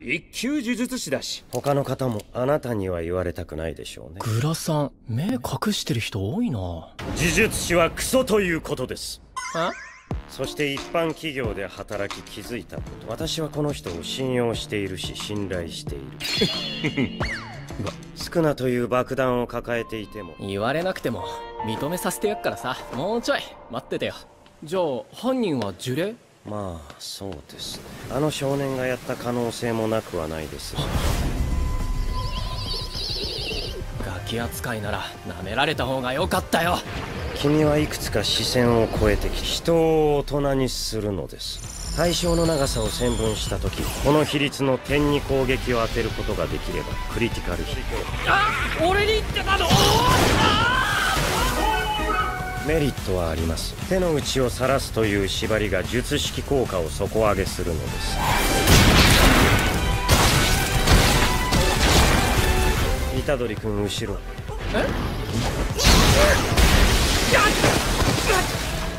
一級呪術師だし。他の方もあなたには言われたくないでしょうね。グラさん目隠してる人多いな。呪術師はクソということです。え？そして一般企業で働き気づいたこと。私はこの人を信用しているし信頼している。スクナという爆弾を抱えていても。言われなくても認めさせてやっからさ。もうちょい。待っててよ。じゃあ犯人は呪霊？まあそうですね。あの少年がやった可能性もなくはないです。ガキ扱いなら舐められた方が良かったよ。君はいくつか視線を超えてき人を大人にするのです。対象の長さを線分した時この比率の点に攻撃を当てることができればクリティカルヒッあ俺に言ってたの。トメリットはあります。手の内を晒すという縛りが術式効果を底上げするのです。虎杖君後ろ。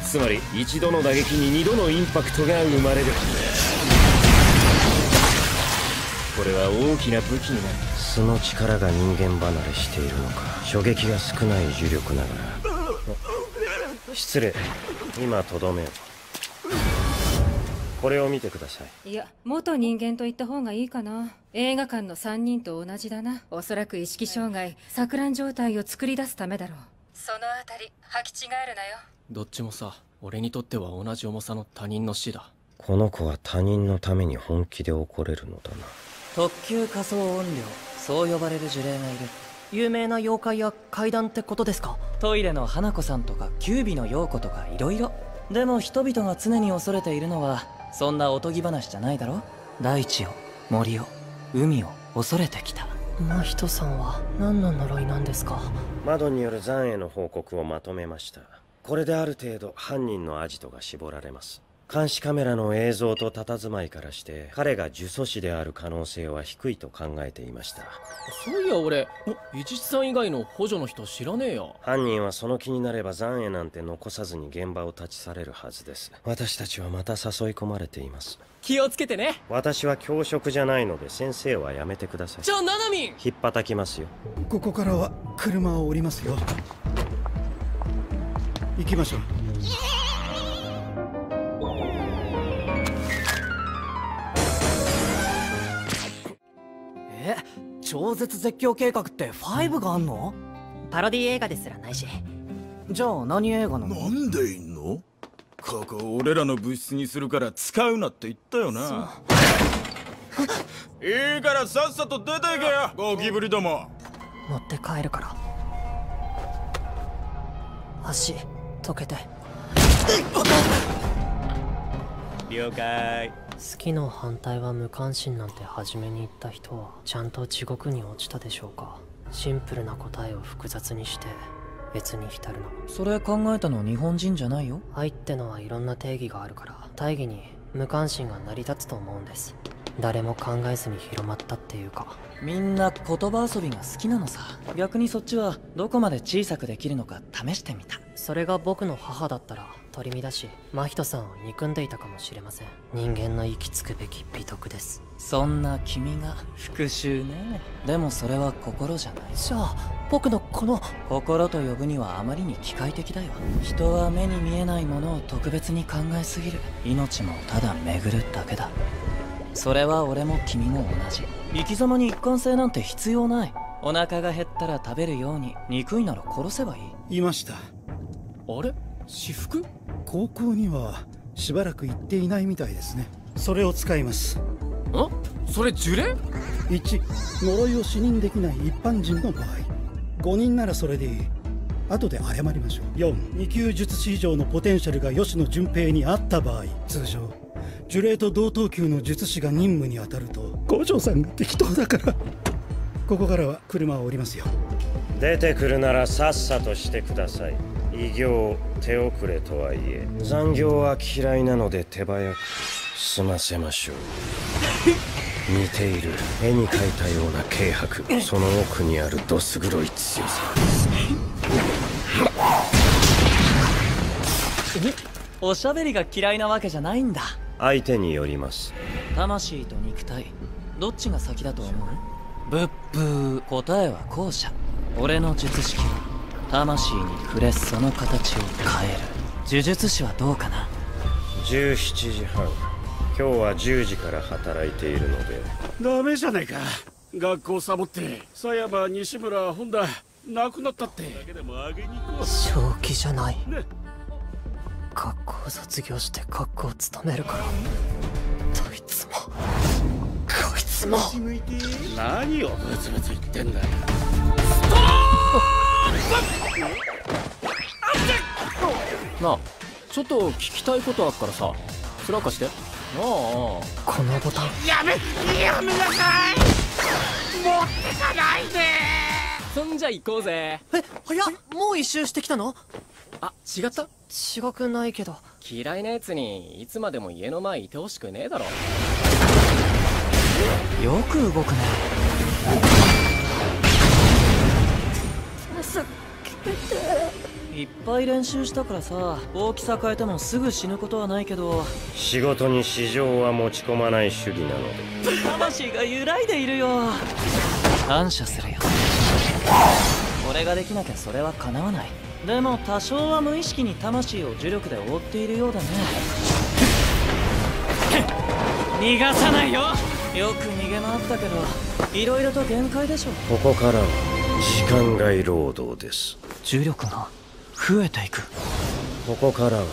つまり一度の打撃に二度のインパクトが生まれる。これは大きな武器になる。素の力が人間離れしているのか。衝撃が少ない重力ながら失礼。今とどめをこれを見てください。いや元人間と言った方がいいかな。映画館の3人と同じだな。おそらく意識障害。錯乱状態を作り出すためだろう。そのあたり履き違えるなよ。どっちもさ俺にとっては同じ重さの他人の死だ。この子は他人のために本気で怒れるのだな特級仮想音量そう呼ばれる呪霊がいる有名な妖怪や怪談ってことですか？トイレの花子さんとかキュービの陽子とか色々。でも人々が常に恐れているのはそんなおとぎ話じゃないだろ？大地を森を海を恐れてきた。真人さんは何の呪いなんですか？窓による残影の報告をまとめました。これである程度犯人のアジトが絞られます監視カメラの映像と佇まいからして彼が呪詛師である可能性は低いと考えていました。そういや俺一地さん以外の補助の人知らねえよ。犯人はその気になれば残影なんて残さずに現場を立ち去れるはずです。私たちはまた誘い込まれています。気をつけてね。私は教職じゃないので先生はやめてください。じゃあナナミンひっぱたきますよ。ここからは車を降りますよ。行きましょう超絶絶叫計画って5があんの？パロディ映画ですらないし。じゃあ何映画なの？なんでいんの？ここ俺らの物質にするから使うなって言ったよな。いいからさっさと出ていけよゴキブリども。持って帰るから。足溶けて。了解好きの反対は無関心なんて初めに言った人はちゃんと地獄に落ちたでしょうか。シンプルな答えを複雑にして別に浸るのそれ考えたの日本人じゃないよ。愛ってのはいろんな定義があるから大義に無関心が成り立つと思うんです誰も考えずに広まったっていうか。みんな言葉遊びが好きなのさ。逆にそっちはどこまで小さくできるのか試してみた。それが僕の母だったら取り乱し真人さんを憎んでいたかもしれません。人間の行き着くべき美徳です。そんな君が復讐ね。でもそれは心じゃない。じゃあ僕のこの心と呼ぶにはあまりに機械的だよ。人は目に見えないものを特別に考えすぎる。命もただ巡るだけだそれは俺も君も同じ。生き様に一貫性なんて必要ない。お腹が減ったら食べるように憎いなら殺せばいい。いました。あれ？私服？高校にはしばらく行っていないみたいですね。それを使います。んそれ呪霊？1呪いを視認できない一般人の場合。5人ならそれでいい。後で謝りましょう。42級術師以上のポテンシャルが吉野純平にあった場合。通常呪霊と同等級の術師が任務に当たると五条さんが適当だから。ここからは車を降りますよ。出てくるならさっさとしてください。異業手遅れとはいえ残業は嫌いなので手早く。済ませましょう。似ている。絵に描いたような軽薄。その奥にあるどす黒い強さ。おしゃべりが嫌いなわけじゃないんだ相手によります。魂と肉体どっちが先だと思う？ブッブー答えは後者。俺の術式は魂に触れその形を変える。呪術師はどうかな？17時半。今日は10時から働いているので。ダメじゃないか。学校サボって佐山西村本田亡くなったって。だけでもあげに行こう正気じゃない。ね学校を卒業して学校を勤めるから。どいつも。こいつも。何を。ブツブツ言ってんだよ。なあちょっと聞きたいことあっからさ。つらかして。ああ。このボタン。やめやめなさい。持ってかないで。そんじゃ行こうぜ。え早っ。もう一周してきたの？あ違った？違くないけど。嫌いなやつにいつまでも家の前いてほしくねえだろ。よく動くねいっぱい練習したからさ大きさ変えてもすぐ死ぬことはないけど。仕事に市場は持ち込まない主義なので。魂が揺らいでいるよ。感謝するよ。俺ができなきゃそれは叶わないでも多少は無意識に魂を呪力で覆っているようだね。逃がさないよ。よく逃げ回ったけどいろいろと限界でしょここからは時間外労働です。重力が増えていく。ここからは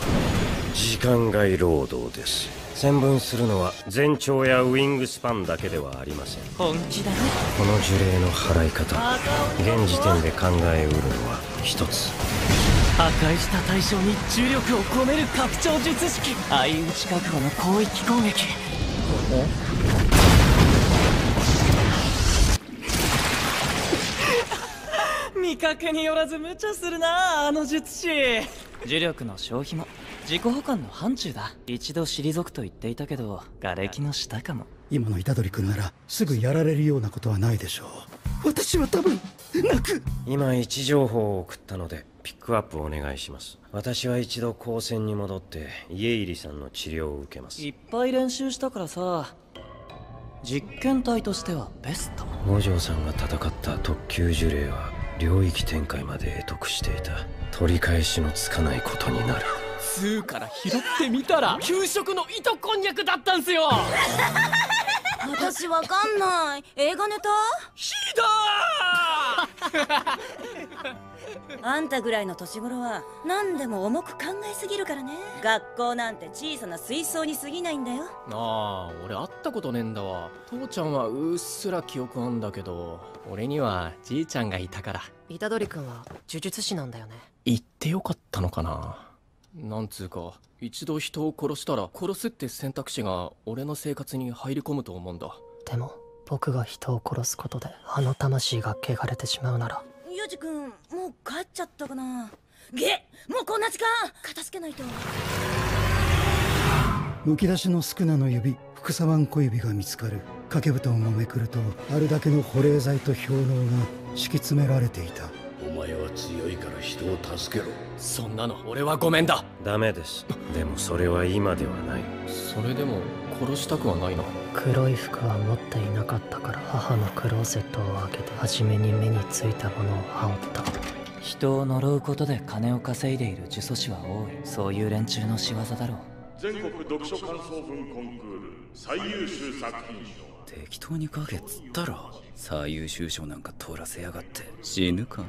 時間外労働です。線分するのは全長やウィングスパンだけではありません。本気だね。この呪霊の払い方現時点で考えうるのは一つ破壊した対象に重力を込める拡張術式。相打ち覚悟の広域攻撃。見かけによらず無茶するなあの術師。呪力の消費も自己保管の範疇だ。一度退くと言っていたけど瓦礫の下かも。今の虎杖君ならすぐやられるようなことはないでしょう私は多分泣く。今位置情報を送ったのでピックアップお願いします。私は一度高専に戻って家入さんの治療を受けます。いっぱい練習したからさ。実験体としてはベスト。五条さんが戦った特級呪霊は領域展開まで得得していた。取り返しのつかないことになる。通から拾ってみたら給食の糸こんにゃくだったんすよ私わかんない。映画ネタ？ひど あんたぐらいの年頃は何でも重く考えすぎるからね。学校なんて小さな水槽に過ぎないんだよ。ああ俺会ったことねえんだわ。父ちゃんはうっすら記憶あんだけど俺にはじいちゃんがいたから。虎杖君は呪術師なんだよね。言ってよかったのかな。なんつうか一度人を殺したら殺すって選択肢が俺の生活に入り込むと思うんだ。でも僕が人を殺すことであの魂が汚れてしまうなら。ユージ君もう帰っちゃったかな。げもうこんな時間。片付けないと。むき出しのスクナの指福沢ん小指が見つかる。掛け布団をめくるとあるだけの保冷剤と氷のうが敷き詰められていた人を助けろ。そんなの俺はごめんだ。ダメです。でもそれは今ではない。それでも殺したくはないな。黒い服は持っていなかったから母のクローゼットを開けて初めに目についたものを羽織った。人を呪うことで金を稼いでいる呪詛師は多い。そういう連中の仕業だろう。全国読書感想文コンクール。最優秀作品賞。適当に書けっつったろ最優秀賞なんか取らせやがって。死ぬか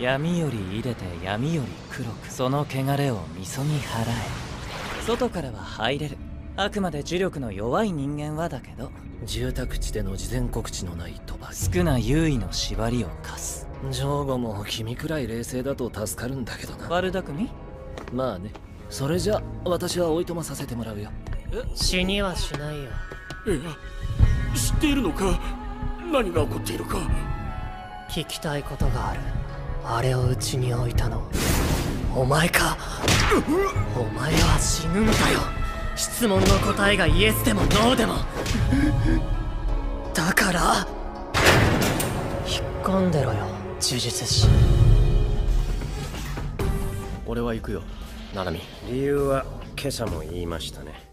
闇より入れて闇より黒くその汚れをみそに払え。外からは入れる。あくまで呪力の弱い人間はだけど住宅地での事前告知のない飛ば少な優位の縛りを課す。ジョーゴも君くらい冷静だと助かるんだけどな。悪巧み？まあね。それじゃ私はおいとまさせてもらうよ。死にはしないよ。いや知っているのか？何が起こっているか？聞きたいことがあるあれをうちに置いたの。お前か。お前は死ぬのだよ。質問の答えがイエスでもノーでも。だから。引っ込んでろよ呪術師。俺は行くよナナミ理由は今朝も言いましたね